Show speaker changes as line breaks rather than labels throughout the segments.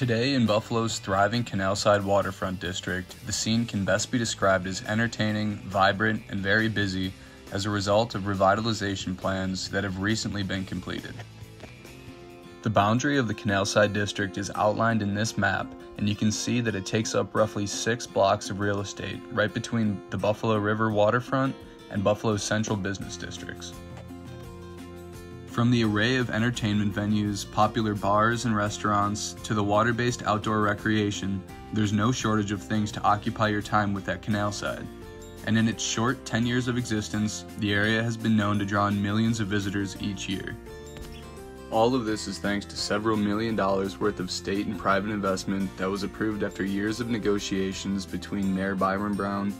Today, in Buffalo's thriving Canalside waterfront district, the scene can best be described as entertaining, vibrant, and very busy as a result of revitalization plans that have recently been completed. The boundary of the Canalside district is outlined in this map, and you can see that it takes up roughly six blocks of real estate right between the Buffalo River waterfront and Buffalo's central business districts. From the array of entertainment venues, popular bars and restaurants, to the water based outdoor recreation, there's no shortage of things to occupy your time with that canal side. And in its short 10 years of existence, the area has been known to draw in millions of visitors each year. All of this is thanks to several million dollars worth of state and private investment that was approved after years of negotiations between Mayor Byron Brown,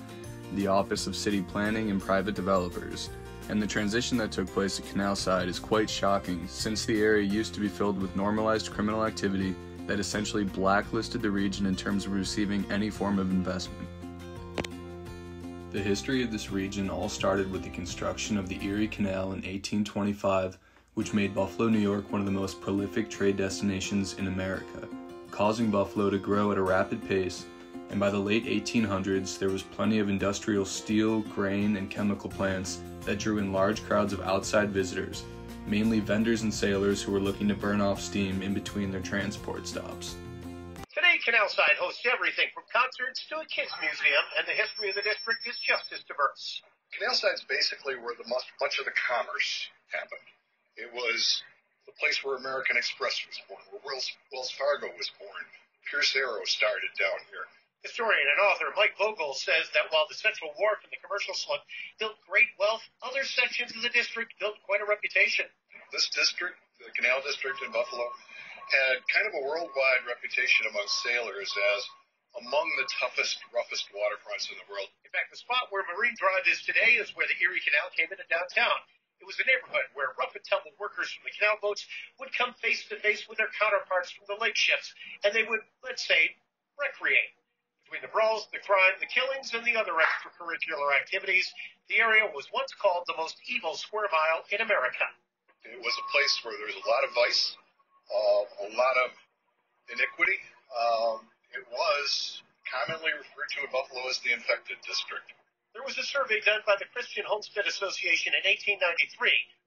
the Office of City Planning, and private developers and the transition that took place at Canal Side is quite shocking since the area used to be filled with normalized criminal activity that essentially blacklisted the region in terms of receiving any form of investment. The history of this region all started with the construction of the Erie Canal in 1825, which made Buffalo, New York one of the most prolific trade destinations in America, causing Buffalo to grow at a rapid pace and by the late 1800s there was plenty of industrial steel, grain, and chemical plants that drew in large crowds of outside visitors, mainly vendors and sailors who were looking to burn off steam in between their transport stops.
Today, Canalside hosts everything from concerts to a kids museum, and the history of the district is just as diverse.
Canalside's basically where the much, much of the commerce happened. It was the place where American Express was born, where Wells, Wells Fargo was born. Pierce Arrow started down here.
Historian and author Mike Vogel says that while the Central Wharf and the Commercial Slip built great wealth, other sections of the district built quite a reputation.
This district, the Canal District in Buffalo, had kind of a worldwide reputation among sailors as among the toughest, roughest waterfronts in the world.
In fact, the spot where Marine Drive is today is where the Erie Canal came into downtown. It was a neighborhood where rough and tumble workers from the canal boats would come face to face with their counterparts from the lake ships, and they would, let's say, recreate between the brawls, the crime, the killings, and the other extracurricular activities, the area was once called the most evil square mile in America.
It was a place where there was a lot of vice, uh, a lot of iniquity. Um, it was commonly referred to in Buffalo as the infected district.
There was a survey done by the Christian Homestead Association in 1893,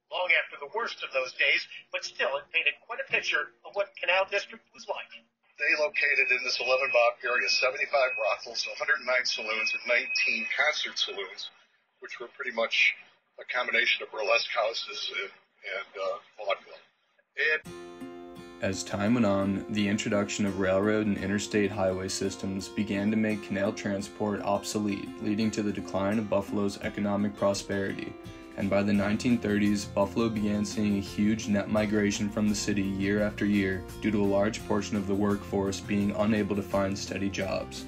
long after the worst of those days, but still it painted quite a picture of what Canal District was like.
They located in this 11 block area 75 brothels, 109 saloons, and 19 concert saloons, which were pretty much a combination of burlesque houses and, and uh, vaudeville.
And as time went on, the introduction of railroad and interstate highway systems began to make canal transport obsolete, leading to the decline of Buffalo's economic prosperity and by the 1930s, Buffalo began seeing a huge net migration from the city year after year due to a large portion of the workforce being unable to find steady jobs.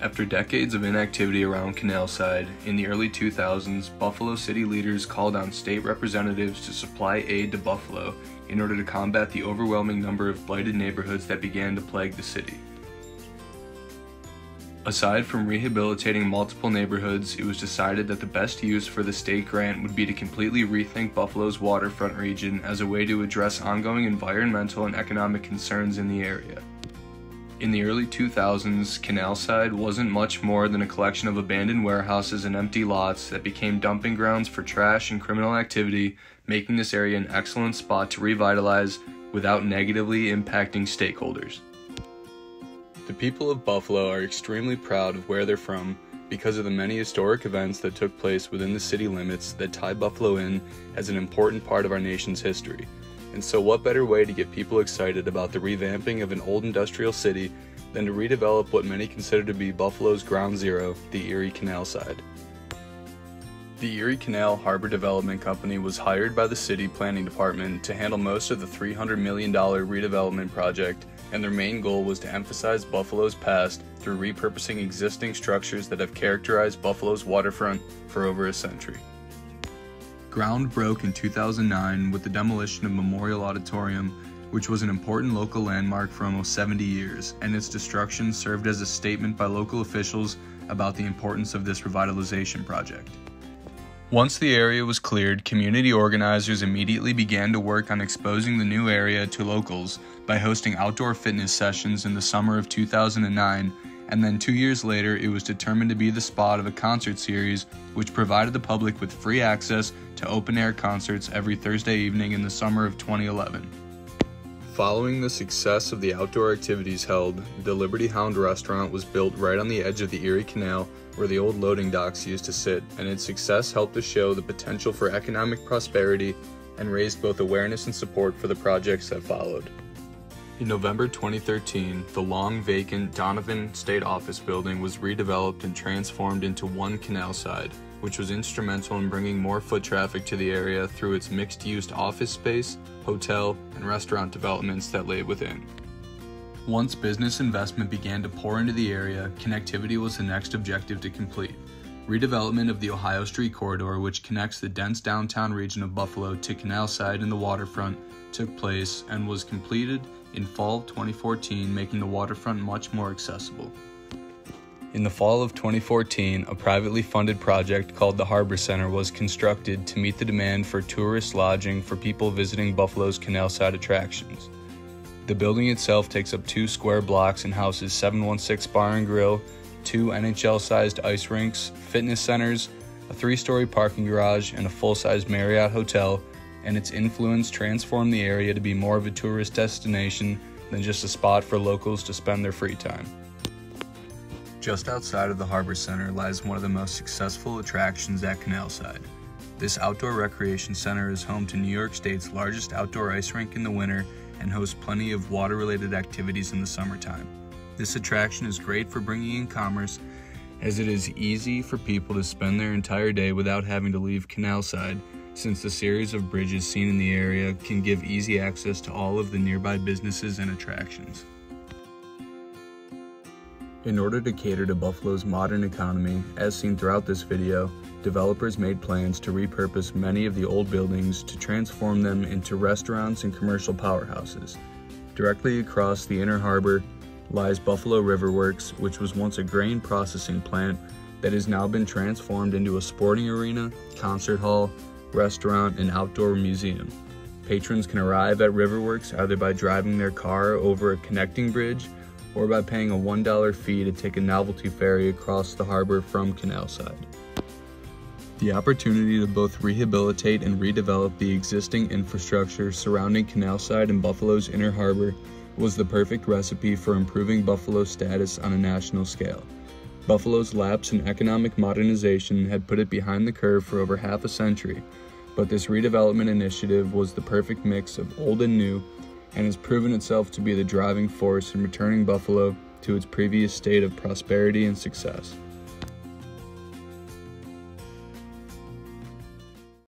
After decades of inactivity around Canalside, in the early 2000s, Buffalo city leaders called on state representatives to supply aid to Buffalo in order to combat the overwhelming number of blighted neighborhoods that began to plague the city. Aside from rehabilitating multiple neighborhoods, it was decided that the best use for the state grant would be to completely rethink Buffalo's waterfront region as a way to address ongoing environmental and economic concerns in the area. In the early 2000s, Canalside wasn't much more than a collection of abandoned warehouses and empty lots that became dumping grounds for trash and criminal activity, making this area an excellent spot to revitalize without negatively impacting stakeholders. The people of Buffalo are extremely proud of where they're from because of the many historic events that took place within the city limits that tie Buffalo in as an important part of our nation's history. And so, what better way to get people excited about the revamping of an old industrial city than to redevelop what many consider to be Buffalo's ground zero, the Erie Canal side? The Erie Canal Harbor Development Company was hired by the city planning department to handle most of the $300 million redevelopment project and their main goal was to emphasize Buffalo's past through repurposing existing structures that have characterized Buffalo's waterfront for over a century. Ground broke in 2009 with the demolition of Memorial Auditorium, which was an important local landmark for almost 70 years, and its destruction served as a statement by local officials about the importance of this revitalization project. Once the area was cleared, community organizers immediately began to work on exposing the new area to locals by hosting outdoor fitness sessions in the summer of 2009, and then two years later, it was determined to be the spot of a concert series which provided the public with free access to open air concerts every Thursday evening in the summer of 2011. Following the success of the outdoor activities held, the Liberty Hound restaurant was built right on the edge of the Erie Canal where the old loading docks used to sit, and its success helped to show the potential for economic prosperity and raised both awareness and support for the projects that followed. In November 2013, the long vacant Donovan State Office building was redeveloped and transformed into one canal side, which was instrumental in bringing more foot traffic to the area through its mixed use office space, hotel, and restaurant developments that lay within. Once business investment began to pour into the area, connectivity was the next objective to complete. Redevelopment of the Ohio Street Corridor, which connects the dense downtown region of Buffalo to Canalside and the waterfront, took place and was completed in fall 2014, making the waterfront much more accessible. In the fall of 2014, a privately funded project called the Harbor Center was constructed to meet the demand for tourist lodging for people visiting Buffalo's canal side attractions. The building itself takes up two square blocks and houses 716 Bar and Grill, two NHL sized ice rinks, fitness centers, a three story parking garage, and a full size Marriott hotel, and its influence transformed the area to be more of a tourist destination than just a spot for locals to spend their free time. Just outside of the Harbor Center lies one of the most successful attractions at Canalside. This outdoor recreation center is home to New York State's largest outdoor ice rink in the winter and hosts plenty of water related activities in the summertime. This attraction is great for bringing in commerce as it is easy for people to spend their entire day without having to leave Canalside since the series of bridges seen in the area can give easy access to all of the nearby businesses and attractions. In order to cater to Buffalo's modern economy, as seen throughout this video, developers made plans to repurpose many of the old buildings to transform them into restaurants and commercial powerhouses. Directly across the inner harbor lies Buffalo River Works, which was once a grain processing plant that has now been transformed into a sporting arena, concert hall, restaurant, and outdoor museum. Patrons can arrive at Riverworks either by driving their car over a connecting bridge or by paying a $1 fee to take a novelty ferry across the harbor from Canalside. The opportunity to both rehabilitate and redevelop the existing infrastructure surrounding Canalside and Buffalo's inner harbor was the perfect recipe for improving Buffalo's status on a national scale. Buffalo's lapse in economic modernization had put it behind the curve for over half a century, but this redevelopment initiative was the perfect mix of old and new and has proven itself to be the driving force in returning Buffalo to its previous state of prosperity and success.